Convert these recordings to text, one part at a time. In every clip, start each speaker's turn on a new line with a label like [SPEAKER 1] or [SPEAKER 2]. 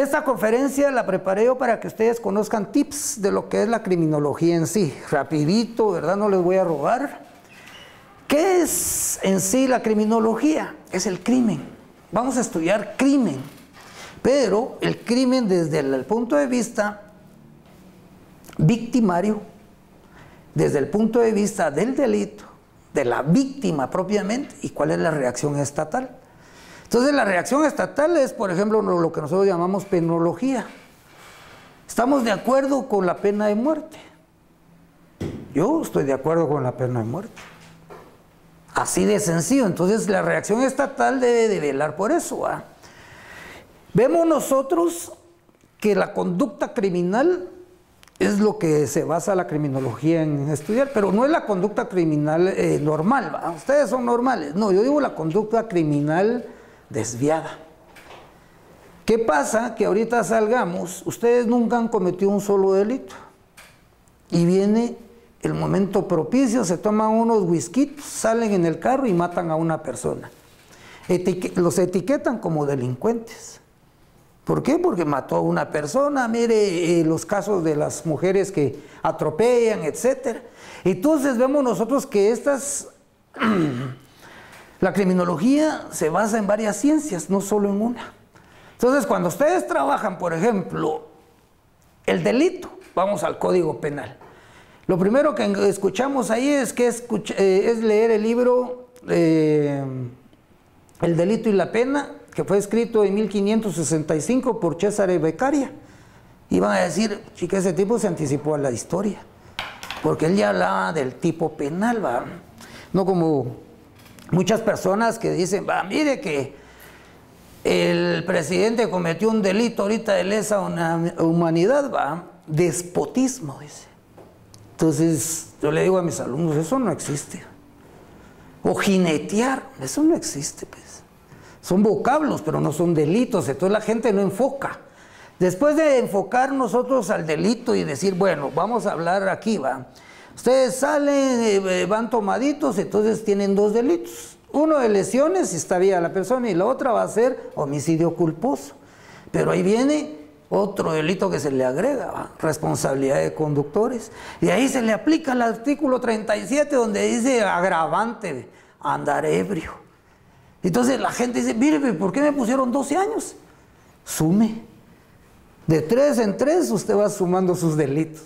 [SPEAKER 1] esta conferencia la preparé yo para que ustedes conozcan tips de lo que es la criminología en sí. Rapidito, ¿verdad? No les voy a robar. ¿Qué es en sí la criminología? Es el crimen. Vamos a estudiar crimen. Pero el crimen desde el punto de vista victimario, desde el punto de vista del delito, de la víctima propiamente, y cuál es la reacción estatal. Entonces la reacción estatal es, por ejemplo, lo que nosotros llamamos penología. Estamos de acuerdo con la pena de muerte. Yo estoy de acuerdo con la pena de muerte. Así de sencillo. Entonces la reacción estatal debe de velar por eso. Vemos nosotros que la conducta criminal es lo que se basa la criminología en estudiar, pero no es la conducta criminal eh, normal. Ustedes son normales. No, yo digo la conducta criminal desviada. ¿Qué pasa? Que ahorita salgamos, ustedes nunca han cometido un solo delito. Y viene el momento propicio, se toman unos whiskitos, salen en el carro y matan a una persona. los etiquetan como delincuentes. ¿Por qué? Porque mató a una persona, mire eh, los casos de las mujeres que atropellan, etc. Entonces vemos nosotros que estas, la criminología se basa en varias ciencias, no solo en una. Entonces cuando ustedes trabajan, por ejemplo, el delito, vamos al Código Penal. Lo primero que escuchamos ahí es que eh, es, leer el libro eh, El delito y la pena, que fue escrito en 1565 por César Beccaria. Y van a decir, chica, ese tipo se anticipó a la historia, porque él ya hablaba del tipo penal, no como muchas personas que dicen, va, mire que el presidente cometió un delito ahorita de lesa humanidad, va, despotismo, dice. Entonces, yo le digo a mis alumnos, eso no existe. O jinetear, eso no existe, pues. Son vocablos, pero no son delitos, entonces la gente no enfoca. Después de enfocar nosotros al delito y decir, bueno, vamos a hablar aquí, va. Ustedes salen, eh, van tomaditos, entonces tienen dos delitos. Uno de lesiones, si está viva la persona, y la otra va a ser homicidio culposo. Pero ahí viene otro delito que se le agrega, responsabilidad de conductores. Y ahí se le aplica el artículo 37 donde dice agravante, andar ebrio. Entonces la gente dice, mire, ¿por qué me pusieron 12 años? Sume. De tres en tres usted va sumando sus delitos.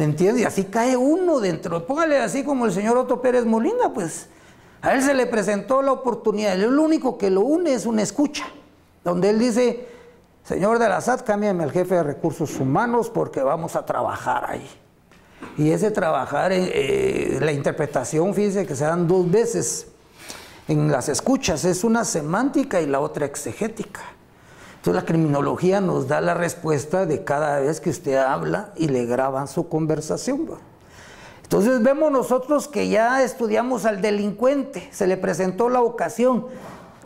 [SPEAKER 1] ¿Me entiende? Y así cae uno dentro. Póngale así como el señor Otto Pérez Molina, pues. A él se le presentó la oportunidad. Lo único que lo une es una escucha. Donde él dice, Señor de la SAT, cámbiame al jefe de recursos humanos porque vamos a trabajar ahí. Y ese trabajar, eh, la interpretación, fíjense que se dan dos veces en las escuchas, es una semántica y la otra exegética. Entonces la criminología nos da la respuesta de cada vez que usted habla y le graban su conversación. Entonces vemos nosotros que ya estudiamos al delincuente, se le presentó la ocasión,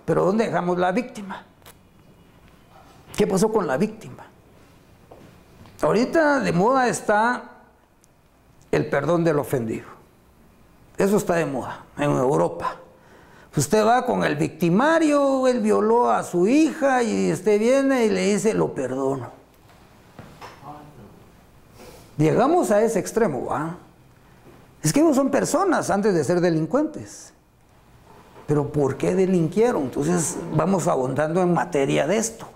[SPEAKER 1] pero ¿dónde dejamos la víctima? ¿Qué pasó con la víctima? Ahorita de moda está el perdón del ofendido. Eso está de moda en Europa. Usted va con el victimario, él violó a su hija y usted viene y le dice, lo perdono. Llegamos a ese extremo, ¿va? Es que no son personas antes de ser delincuentes. Pero ¿por qué delinquieron? Entonces vamos abundando en materia de esto.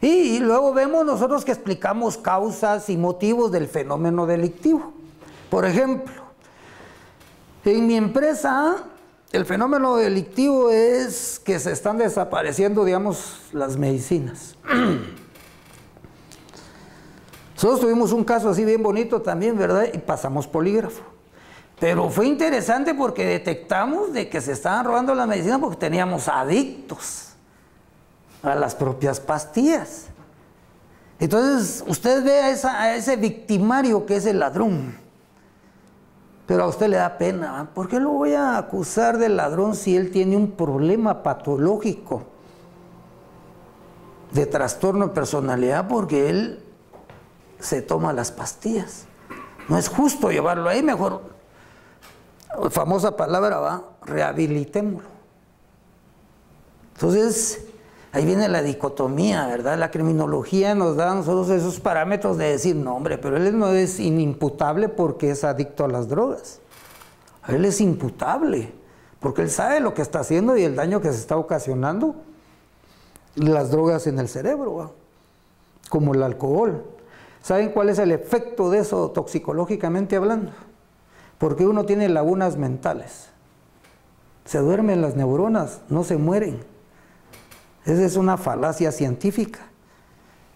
[SPEAKER 1] Y luego vemos nosotros que explicamos causas y motivos del fenómeno delictivo. Por ejemplo, en mi empresa el fenómeno delictivo es que se están desapareciendo, digamos, las medicinas. Nosotros tuvimos un caso así bien bonito también, ¿verdad? Y pasamos polígrafo. Pero fue interesante porque detectamos de que se estaban robando las medicinas porque teníamos adictos a las propias pastillas. Entonces, usted ve a, ese victimario que es el ladrón, pero a usted le da pena. ¿Por qué lo voy a acusar de ladrón si él tiene un problema patológico de trastorno de personalidad? Porque él se toma las pastillas. No es justo llevarlo ahí, mejor, famosa palabra va, rehabilitémoslo. Entonces, Ahí viene la dicotomía, ¿verdad? La criminología nos da a nosotros esos parámetros de decir, no, hombre, pero él no es inimputable porque es adicto a las drogas. Él es imputable, porque él sabe lo que está haciendo y el daño que se está ocasionando las drogas en el cerebro, como el alcohol. ¿Saben cuál es el efecto de eso toxicológicamente hablando? Porque uno tiene lagunas mentales. Se duermen las neuronas, no se mueren. Esa es una falacia científica.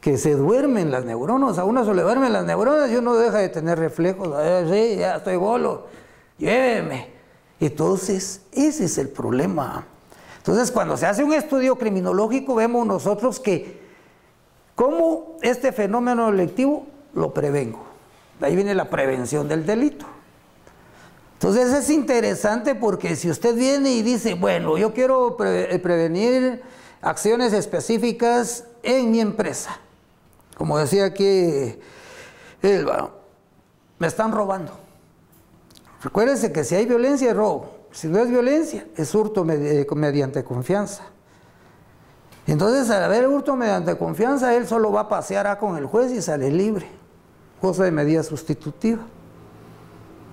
[SPEAKER 1] Que se duermen las neuronas, a uno se le duermen las neuronas y uno deja de tener reflejos. sí, ya estoy golo, lléveme. Entonces, ese es el problema. Entonces, cuando se hace un estudio criminológico, vemos nosotros que cómo este fenómeno electivo lo prevengo. De ahí viene la prevención del delito. Entonces es interesante porque si usted viene y dice, bueno, yo quiero prevenir acciones específicas en mi empresa, como decía aquí Elba, me están robando. Recuérdense que si hay violencia es robo, si no es violencia es hurto eh, mediante confianza. Entonces al haber hurto mediante confianza, él solo va a pasear con el juez y sale libre, cosa de medida sustitutiva.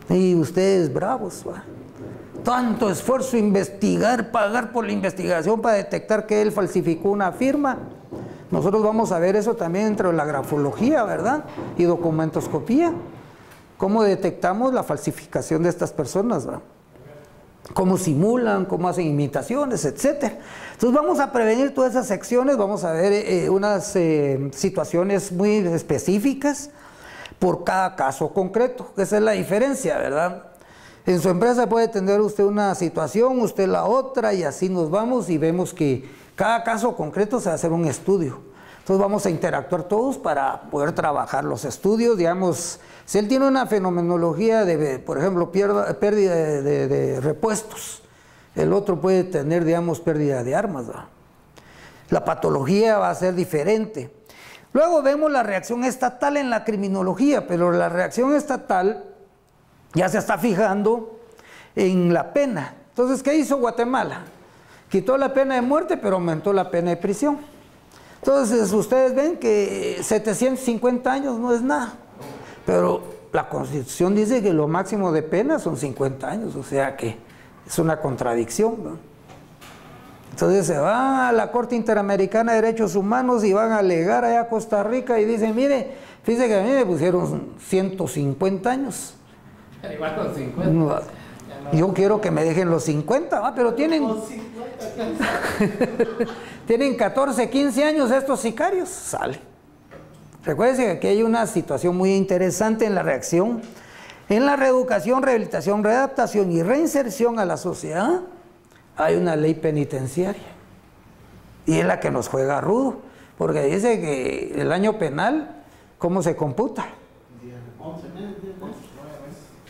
[SPEAKER 1] Y ustedes bravos, tanto esfuerzo investigar, pagar por la investigación para detectar que él falsificó una firma. Nosotros vamos a ver eso también entre la grafología, ¿verdad? Y documentoscopía. ¿Cómo detectamos la falsificación de estas personas? ¿verdad? Cómo simulan, cómo hacen imitaciones, etc. Entonces vamos a prevenir todas esas secciones, vamos a ver eh, unas eh, situaciones muy específicas por cada caso concreto. Esa es la diferencia, ¿verdad? En su empresa puede tener usted una situación, usted la otra, y así nos vamos y vemos que cada caso concreto se va a hacer un estudio. Entonces vamos a interactuar todos para poder trabajar los estudios, digamos, si él tiene una fenomenología de, por ejemplo, pérdida de, repuestos, el otro puede tener, digamos, pérdida de armas. La patología va a ser diferente. Luego vemos la reacción estatal en la criminología, pero la reacción estatal ya se está fijando en la pena. Entonces, ¿qué hizo Guatemala? Quitó la pena de muerte, pero aumentó la pena de prisión. Entonces, ustedes ven que 750 años no es nada, pero la Constitución dice que lo máximo de pena son 50 años, o sea que es una contradicción. Entonces se va a la Corte Interamericana de Derechos Humanos y van a alegar allá a Costa Rica y dicen, mire, fíjese que a mí me pusieron 150 años. Igual con 50. yo quiero que me dejen los 50, pero tienen... tienen 14, 15 años estos sicarios. Sale. Recuerden que aquí hay una situación muy interesante en la reacción. En la reeducación, rehabilitación, readaptación y reinserción a la sociedad hay una ley penitenciaria. Y es la que nos juega rudo, porque dice que el año penal, ¿cómo se computa?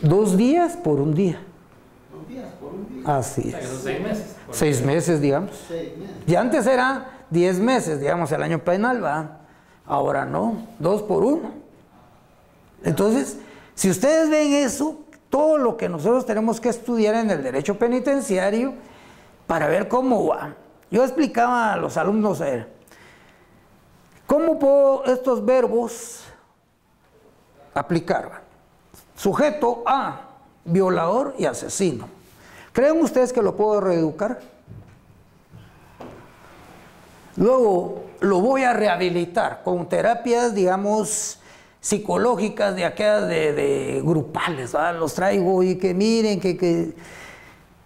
[SPEAKER 1] Dos días por un día. Dos días por un día. Así es. seis meses. Seis meses, digamos. Y antes era diez meses, digamos, el año penal, va. Ahora no, dos por uno. Entonces, si ustedes ven eso, todo lo que nosotros tenemos que estudiar en el derecho penitenciario para ver cómo va. Yo explicaba a los alumnos, a ¿cómo puedo estos verbos aplicar? Sujeto a violador y asesino. ¿Creen ustedes que lo puedo reeducar? Luego lo voy a rehabilitar con terapias, digamos, psicológicas de aquellas de, grupales. Los traigo y que miren que, que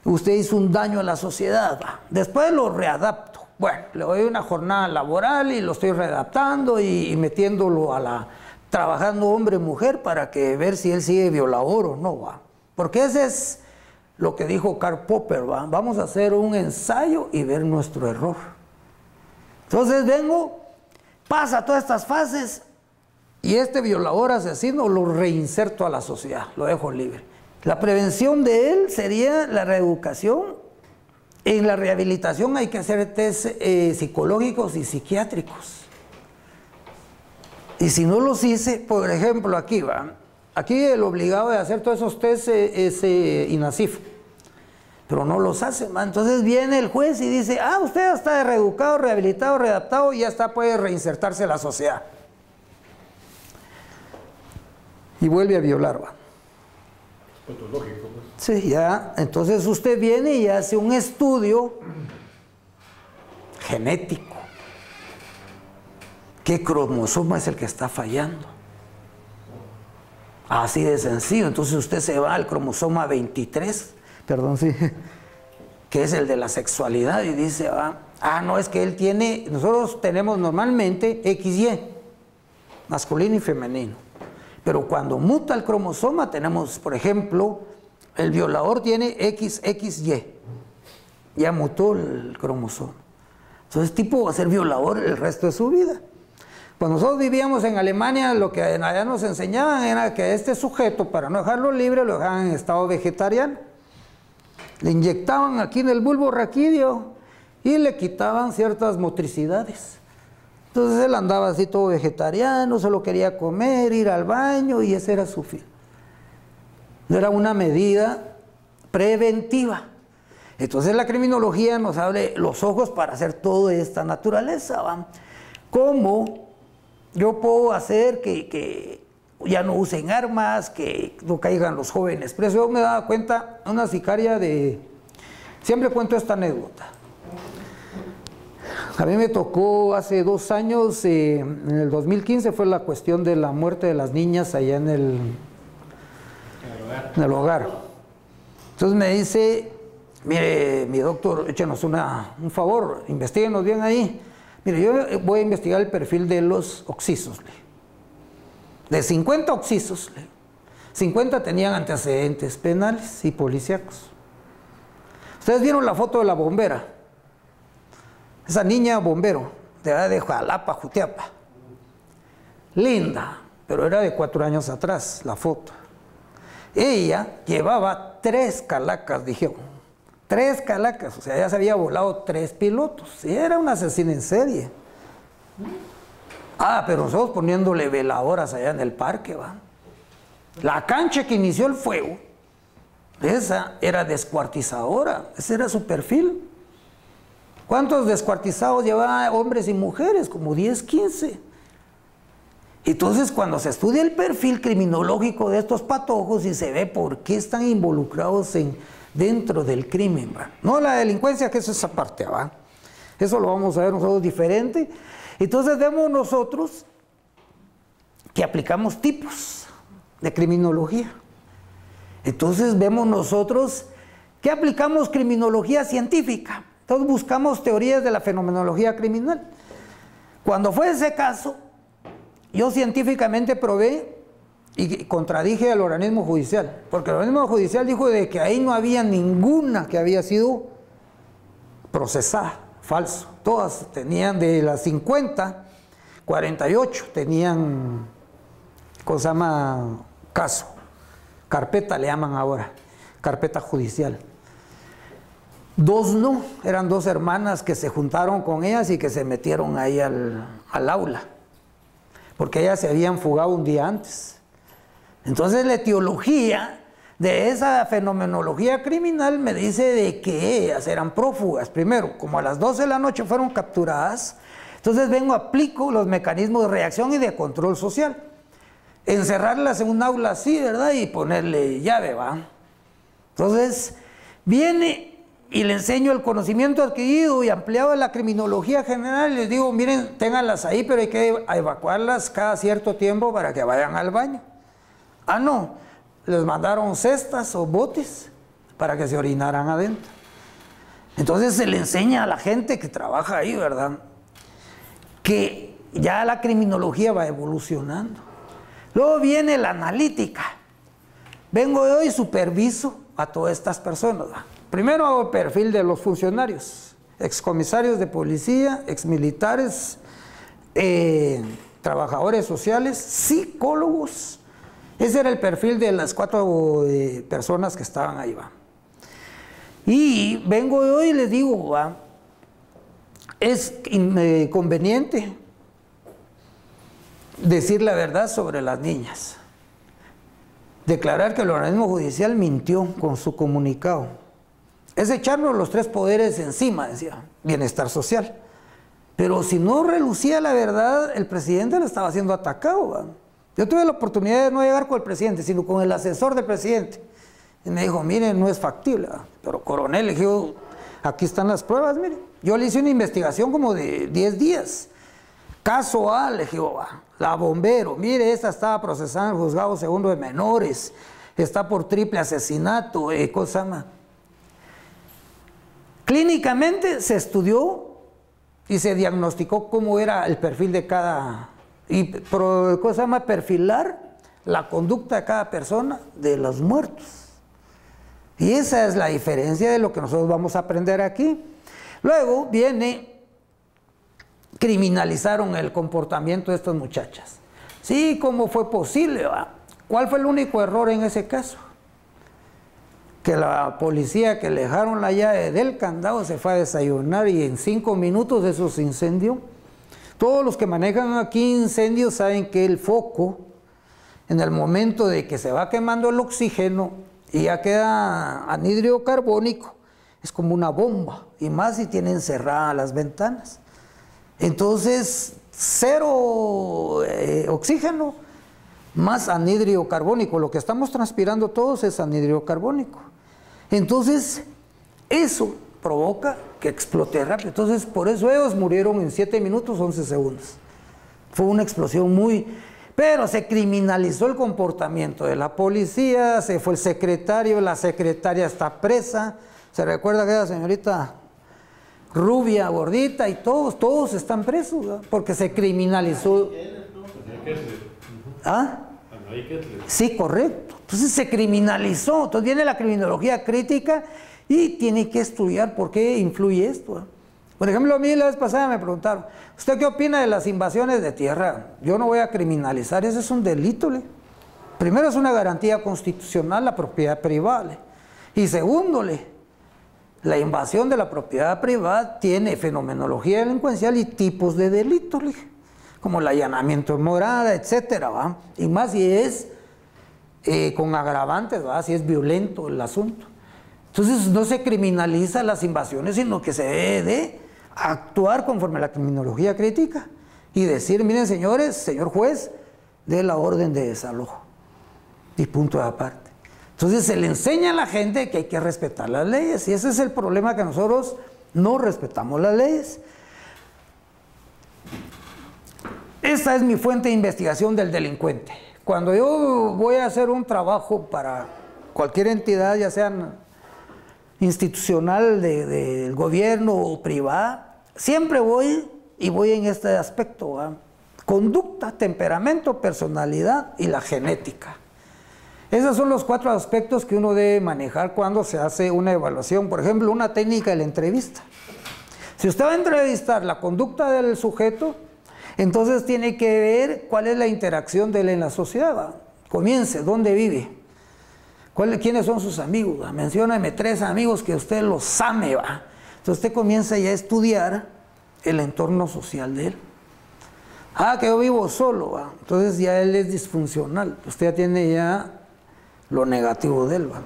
[SPEAKER 1] usted hizo un daño a la sociedad. Después lo readapto. Bueno, le doy una jornada laboral y lo estoy readaptando y, metiéndolo a la trabajando hombre-mujer para que ver si él sigue violador o no va. Porque ese es lo que dijo Karl Popper, ¿va? Vamos a hacer un ensayo y ver nuestro error. Entonces vengo, pasa todas estas fases y este violador asesino lo reinserto a la sociedad, lo dejo libre. La prevención de él sería la reeducación. En la rehabilitación hay que hacer test eh, psicológicos y psiquiátricos. Y si no los hice, por ejemplo, aquí va, aquí el obligado de hacer todos esos test es eh, INASIF. pero no los hacen. Entonces viene el juez y dice, ah, usted ya está reeducado, rehabilitado, readaptado y ya está, puede reinsertarse en la sociedad. Y vuelve a violar, ¿va? Patológico, pues. Sí, ya. Entonces usted viene y hace un estudio genético. ¿Qué cromosoma es el que está fallando? Así de sencillo. Entonces usted se va al cromosoma 23, perdón, sí, que es el de la sexualidad y dice, ah, ah, no, es que él tiene, nosotros tenemos normalmente XY, masculino y femenino. Pero cuando muta el cromosoma tenemos, por ejemplo, el violador tiene XXY. Ya mutó el cromosoma. Entonces, tipo va a ser violador el resto de su vida. Cuando nosotros vivíamos en Alemania, lo que allá nos enseñaban era que este sujeto, para no dejarlo libre, lo dejaban en estado vegetariano. Le inyectaban aquí en el bulbo raquídeo y le quitaban ciertas motricidades. Entonces él andaba así todo vegetariano, solo quería comer, ir al baño y ese era su fin. Era una medida preventiva. Entonces la criminología nos abre los ojos para hacer toda esta naturaleza. ¿Cómo yo puedo hacer que, ya no usen armas, que no caigan los jóvenes Pero Yo me daba cuenta, una sicaria de... Siempre cuento esta anécdota. A mí me tocó hace dos años, eh, en el 2015 fue la cuestión de la muerte de las niñas allá en el, en el hogar. Entonces me dice, mire, mi doctor, échenos una, un favor, investiguenos bien ahí. Mire, yo voy a investigar el perfil de los oxisos. De 50 oxisos, 50 tenían antecedentes penales y policíacos. Ustedes vieron la foto de la bombera. Esa niña bombero, de edad de Jalapa, Jutiapa. Linda, pero era de cuatro años atrás la foto. Ella llevaba tres calacas, dijeron Tres calacas, o sea, ya se había volado tres pilotos. Era un asesino en serie. Ah, pero nosotros poniéndole veladoras allá en el parque, va. La cancha que inició el fuego, esa era descuartizadora, ese era su perfil. ¿Cuántos descuartizados llevaba hombres y mujeres? Como 10, 15. Entonces, cuando se estudia el perfil criminológico de estos patojos y se ve por qué están involucrados en dentro del crimen. No la delincuencia, que es esa parte, ¿va? Eso lo vamos a ver nosotros diferente. Entonces vemos nosotros que aplicamos tipos de criminología. Entonces vemos nosotros que aplicamos criminología científica. Entonces buscamos teorías de la fenomenología criminal. Cuando fue ese caso, yo científicamente probé y contradije al organismo judicial, porque el organismo judicial dijo de que ahí no había ninguna que había sido procesada, falso. Todas tenían de las 50, 48 tenían, ¿cómo se llama? Caso. Carpeta le llaman ahora, carpeta judicial. Dos no, eran dos hermanas que se juntaron con ellas y que se metieron ahí al, al aula, porque ellas se habían fugado un día antes. Entonces la etiología de esa fenomenología criminal me dice de que ellas eran prófugas. Primero, como a las 12 de la noche fueron capturadas, entonces vengo, aplico los mecanismos de reacción y de control social. Encerrarlas en un aula así, ¿verdad? Y ponerle llave, ¿va? Entonces, viene y le enseño el conocimiento adquirido y ampliado de la criminología general y les digo, miren, ténganlas ahí, pero hay que evacuarlas cada cierto tiempo para que vayan al baño. Ah, no, les mandaron cestas o botes para que se orinaran adentro. Entonces se le enseña a la gente que trabaja ahí, ¿verdad? Que ya la criminología va evolucionando. Luego viene la analítica. Vengo yo y superviso a todas estas personas. Primero hago perfil de los funcionarios, excomisarios de policía, exmilitares, eh, trabajadores sociales, psicólogos, ese era el perfil de las cuatro eh, personas que estaban ahí, va. Y vengo yo y les digo, va, es eh, conveniente decir la verdad sobre las niñas. Declarar que el organismo judicial mintió con su comunicado. es echarnos los tres poderes encima, decía, bienestar social. Pero si no relucía la verdad, el presidente lo estaba siendo atacado. Yo tuve la oportunidad de no llegar con el presidente, sino con el asesor del presidente. Y me dijo, mire, no es factible. Pero coronel, le dijo, aquí están las pruebas, mire. Yo le hice una investigación como de 10 días. Caso A, le dije, la bombero, mire, esta estaba procesada en el juzgado segundo de menores, está por triple asesinato, eh, cosa más. Clínicamente se estudió y se diagnosticó cómo era el perfil de cada, y cosa llama perfilar la conducta de cada persona de los muertos. Y esa es la diferencia de lo que nosotros vamos a aprender aquí. Luego viene, criminalizaron el comportamiento de estas muchachas. Sí, ¿cómo fue posible? ¿Cuál fue el único error en ese caso? que la policía que le dejaron la llave del candado se fue a desayunar y en cinco minutos eso se incendió. Todos los que manejan aquí incendios saben que el foco, en el momento de que se va quemando el oxígeno y ya queda anhídrido carbónico, es como una bomba, y más si tienen cerradas las ventanas. Entonces, cero eh, oxígeno más anhídrido carbónico. Lo que estamos transpirando todos es anhídrido carbónico. Entonces, eso provoca que explote rápido. Entonces, por eso ellos murieron en 7 minutos 11 segundos. Fue una explosión muy... Pero se criminalizó el comportamiento de la policía, se fue el secretario, la secretaria está presa. Se recuerda que la señorita rubia, gordita y todos, todos están presos, porque se criminalizó. ¿Ah? Sí, correcto. Entonces se criminalizó. Entonces viene la criminología crítica y tiene que estudiar por qué influye esto. Por ejemplo, a mí la vez pasada me preguntaron, ¿usted qué opina de las invasiones de tierra? Yo no voy a criminalizar, ese es un delito. Primero es una garantía constitucional la propiedad privada. Y segundo, la invasión de la propiedad privada tiene fenomenología delincuencial y tipos de delitos como el allanamiento de morada, etcétera. Y más si es eh, con agravantes, ¿va? Si es violento el asunto. Entonces no se criminaliza las invasiones, sino que se debe de actuar conforme a la criminología crítica y decir, miren señores, señor juez, de la orden de desalojo. Y punto de aparte. Entonces se le enseña a la gente que hay que respetar las leyes y ese es el problema que nosotros no respetamos las leyes. Esta es mi fuente de investigación del delincuente. Cuando yo voy a hacer un trabajo para cualquier entidad, ya sea institucional del gobierno o privada, siempre voy y voy en este aspecto. Conducta, temperamento, personalidad y la genética. Esos son los cuatro aspectos que uno debe manejar cuando se hace una evaluación. Por ejemplo, una técnica de la entrevista. Si usted va a entrevistar la conducta del sujeto, entonces tiene que ver cuál es la interacción de él en la sociedad. Comience, ¿dónde vive? ¿Quiénes son sus amigos? Mencióname tres amigos que usted los ame. ¿va? Entonces usted comienza ya a estudiar el entorno social de él. Ah, que yo vivo solo. ¿va? Entonces ya él es disfuncional. Usted ya tiene ya lo negativo de él. ¿va?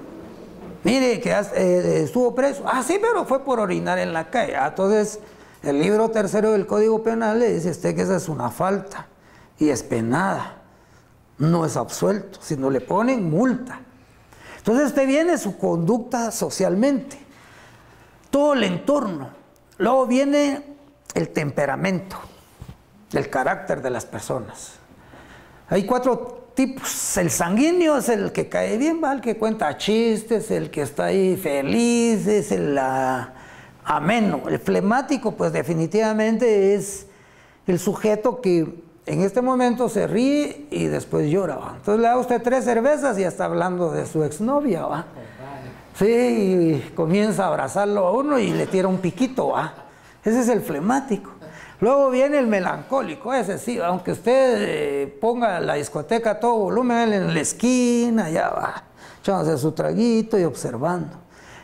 [SPEAKER 1] Mire, que eh, estuvo preso. Ah, sí, pero fue por orinar en la calle. Ah, entonces el libro tercero del Código Penal le dice a usted que esa es una falta y es penada. No es absuelto, sino le ponen multa. Entonces usted viene su conducta socialmente, todo el entorno. Luego viene el temperamento, el carácter de las personas. Hay cuatro tipos. El sanguíneo es el que cae bien, el que cuenta chistes, el que está ahí feliz, es el, la, ameno. El flemático, pues definitivamente es el sujeto que en este momento se ríe y después llora. Entonces le da usted tres cervezas y ya está hablando de su exnovia. ¿va? Sí, comienza a abrazarlo a uno y le tira un piquito. ¿va? Ese es el flemático. Luego viene el melancólico, ese sí, aunque usted eh, ponga la discoteca a todo volumen en la esquina, ya va, echándose su traguito y observando.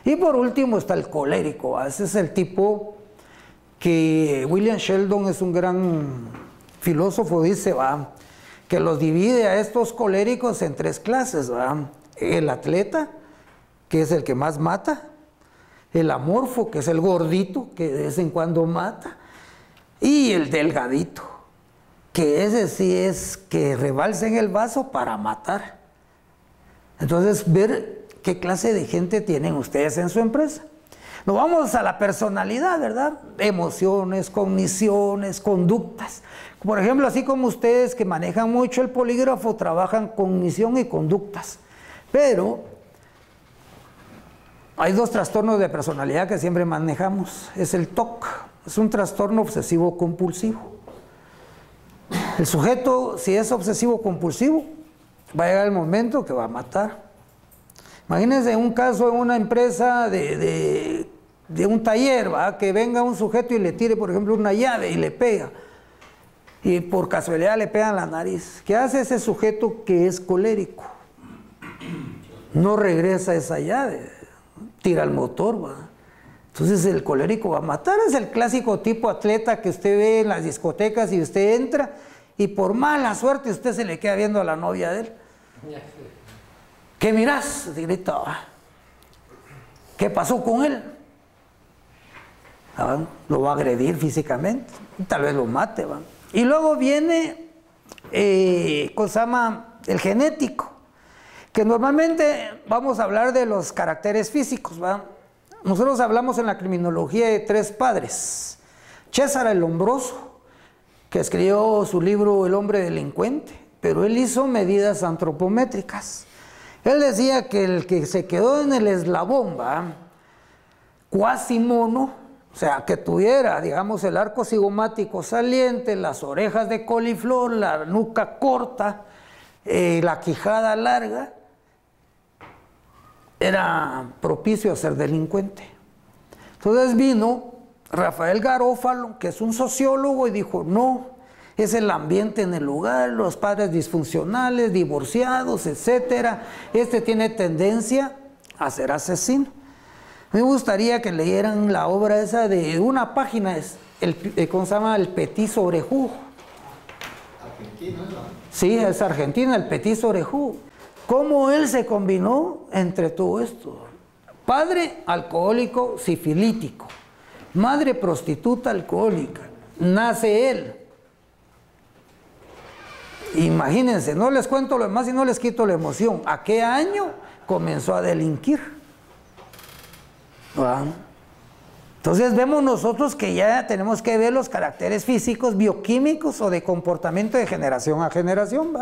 [SPEAKER 1] Y por último está el colérico. Ese es el tipo que William Sheldon es un gran filósofo, dice, va, que los divide a estos coléricos en tres clases, va. El atleta, que es el que más mata, el amorfo, que es el gordito, que de vez en cuando mata, y el delgadito, que ese sí es que rebalsa en el vaso para matar. Entonces, ver qué clase de gente tienen ustedes en su empresa. Nos vamos a la personalidad, ¿verdad? Emociones, cogniciones, conductas. Por ejemplo, así como ustedes que manejan mucho el polígrafo, trabajan cognición y conductas. Pero hay dos trastornos de personalidad que siempre manejamos. Es el TOC, es un trastorno obsesivo compulsivo. El sujeto, si es obsesivo compulsivo, va a llegar el momento que va a matar. Imagínense un caso en una empresa de, un taller, ¿va? que venga un sujeto y le tire, por ejemplo, una llave y le pega. Y por casualidad le pega en la nariz. ¿Qué hace ese sujeto que es colérico? No regresa esa llave, tira el motor, ¿va? Entonces el colérico va a matar. Es el clásico tipo atleta que usted ve en las discotecas y usted entra y por mala suerte usted se le queda viendo a la novia de él. ¿Qué mirás? Grita. ¿Qué pasó con él? Lo va a agredir físicamente, tal vez lo mate. Y luego viene, eh, cosa llama el genético, que normalmente vamos a hablar de los caracteres físicos. Nosotros hablamos en la criminología de tres padres. César el Lombroso, que escribió su libro El hombre delincuente, pero él hizo medidas antropométricas. Él decía que el que se quedó en el eslabón, cuasi mono, o sea, que tuviera, digamos, el arco cigomático saliente, las orejas de coliflor, la nuca corta, eh, la quijada larga, era propicio a ser delincuente. Entonces vino Rafael Garófalo, que es un sociólogo, y dijo, no, es el ambiente en el lugar, los padres disfuncionales, divorciados, etcétera. Este tiene tendencia a ser asesino. Me gustaría que leyeran la obra esa de una página, es el, eh, ¿cómo se llama? El Petit Sobrejú. Argentina. Sí, es Argentina, el Petit Sobrejú. ¿Cómo él se combinó entre todo esto? Padre alcohólico sifilítico, madre prostituta alcohólica, nace él Imagínense, no les cuento lo demás y no les quito la emoción. ¿A qué año comenzó a delinquir? Entonces vemos nosotros que ya tenemos que ver los caracteres físicos, bioquímicos o de comportamiento de generación a generación.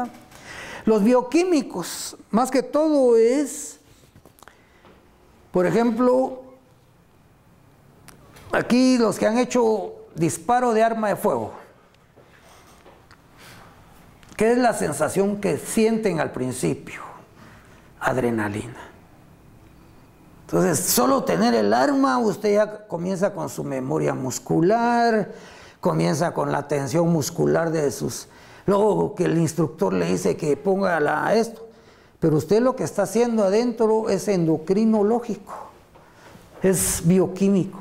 [SPEAKER 1] Los bioquímicos, más que todo es, por ejemplo, aquí los que han hecho disparo de arma de fuego. ¿Qué es la sensación que sienten al principio? Adrenalina. Entonces, solo tener el arma, usted ya comienza con su memoria muscular, comienza con la tensión muscular de sus... Luego que el instructor le dice que ponga la, esto, pero usted lo que está haciendo adentro es endocrinológico, es bioquímico.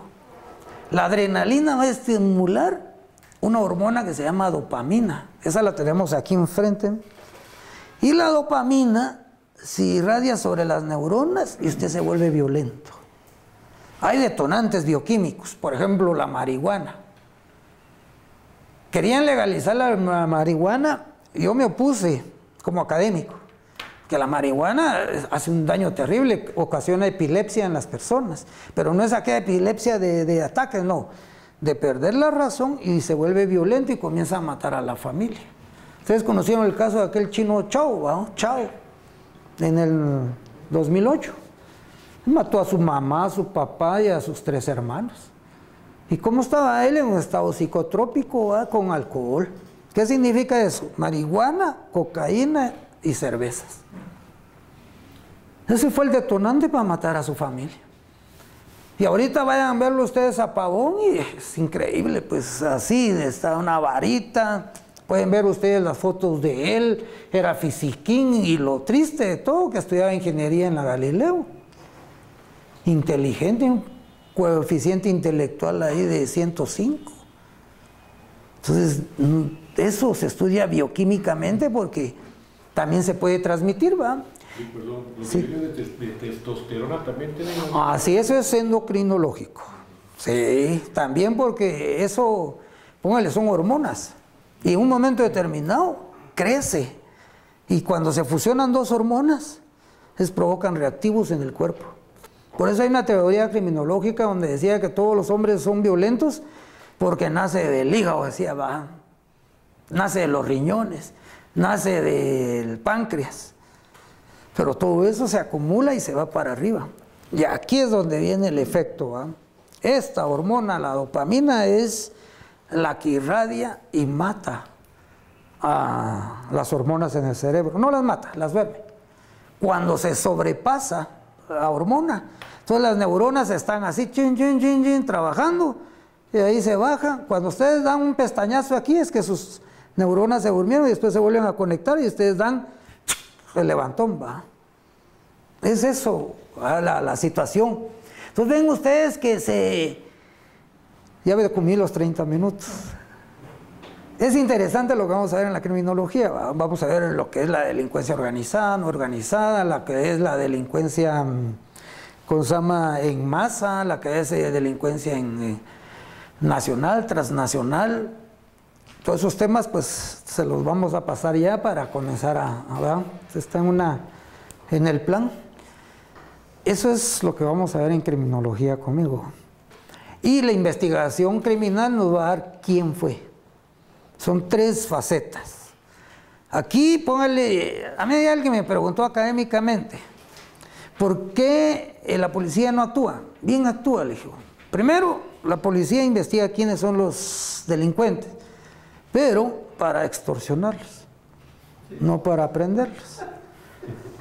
[SPEAKER 1] La adrenalina va a estimular una hormona que se llama dopamina. Esa la tenemos aquí enfrente. Y la dopamina se irradia sobre las neuronas y usted se vuelve violento. Hay detonantes bioquímicos, por ejemplo la marihuana. Querían legalizar la marihuana, yo me opuse como académico, que la marihuana hace un daño terrible, ocasiona epilepsia en las personas, pero no es aquella epilepsia de, ataques, no de perder la razón y se vuelve violento y comienza a matar a la familia. Ustedes conocieron el caso de aquel chino Chao, Chao, en el 2008. Mató a su mamá, a su papá y a sus tres hermanos. ¿Y cómo estaba él en un estado psicotrópico con alcohol? ¿Qué significa eso? Marihuana, cocaína y cervezas. Ese fue el detonante para matar a su familia. Y ahorita vayan a verlo ustedes a Pavón y es increíble, pues así, está una varita. Pueden ver ustedes las fotos de él, era fisiquín y lo triste de todo, que estudiaba ingeniería en la Galileo. Inteligente, un coeficiente intelectual ahí de 105. Entonces, eso se estudia bioquímicamente porque también se puede transmitir, ¿va?
[SPEAKER 2] Sí, perdón, los niveles de, de testosterona también tienen...
[SPEAKER 1] Ah, sí, eso es endocrinológico. Sí, también porque eso, póngale, son hormonas. Y en un momento determinado crece. Y cuando se fusionan dos hormonas, les provocan reactivos en el cuerpo. Por eso hay una teoría criminológica donde decía que todos los hombres son violentos porque nace del hígado, decía, va, nace de los riñones, nace del páncreas. Pero todo eso se acumula y se va para arriba. Y aquí es donde viene el efecto. ¿va? Esta hormona, la dopamina, es la que irradia y mata a las hormonas en el cerebro. No las mata, las duerme. Cuando se sobrepasa la hormona, entonces las neuronas están así, chin, chin, chin, chin, trabajando, y ahí se baja. Cuando ustedes dan un pestañazo aquí, es que sus neuronas se durmieron y después se vuelven a conectar y ustedes dan el levantón, va. Es eso, la, la situación. Entonces ven ustedes que se... Ya me comí los 30 minutos. Es interesante lo que vamos a ver en la criminología. Vamos a ver lo que es la delincuencia organizada, no organizada, la que es la delincuencia mm, con sama en masa, la que es eh, delincuencia en, eh, nacional, transnacional. Todos esos temas, pues, se los vamos a pasar ya para comenzar a, a Está en una, en el plan. Eso es lo que vamos a ver en criminología conmigo. Y la investigación criminal nos va a dar quién fue. Son tres facetas. Aquí póngale, a mí alguien me preguntó académicamente, ¿por qué eh, la policía no actúa? Bien actúa, le dije. Primero, la policía investiga quiénes son los delincuentes, pero para extorsionarlos, no para aprenderlos.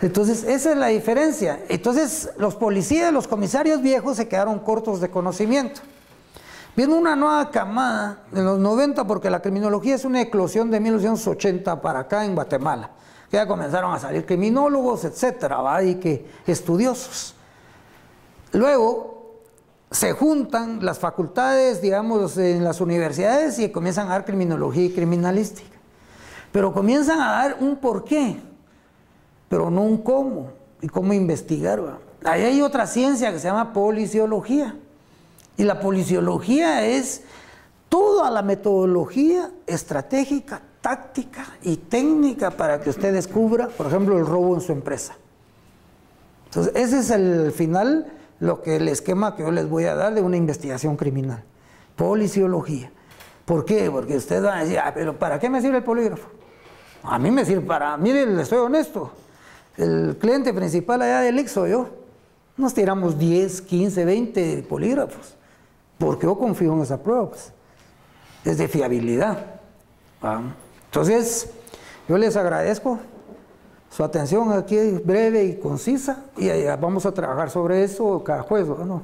[SPEAKER 1] Entonces, esa es la diferencia. Entonces, los policías, los comisarios viejos se quedaron cortos de conocimiento. Viene una nueva camada en los 90 porque la criminología es una eclosión de 1980 para acá en Guatemala. Ya comenzaron a salir criminólogos, etcétera, y que estudiosos. Luego se juntan las facultades, digamos, en las universidades y comienzan a dar criminología y criminalística. Pero comienzan a dar un porqué, pero no un cómo y cómo investigar. Ahí hay otra ciencia que se llama policiología y la policiología es toda la metodología estratégica, táctica y técnica para que usted descubra, por ejemplo, el robo en su empresa. Entonces, ese es el final, lo que el esquema que yo les voy a dar de una investigación criminal. Policiología. ¿Por qué? Porque usted va a decir, ah, pero ¿para qué me sirve el polígrafo? A mí me sirve para, mire, le estoy honesto, el cliente principal allá del IX soy yo. Nos tiramos 10, 15, 20 polígrafos porque yo confío en esa prueba, pues. es de fiabilidad. Entonces, yo les agradezco su atención aquí breve y concisa y vamos a trabajar sobre eso cada jueves, ¿no?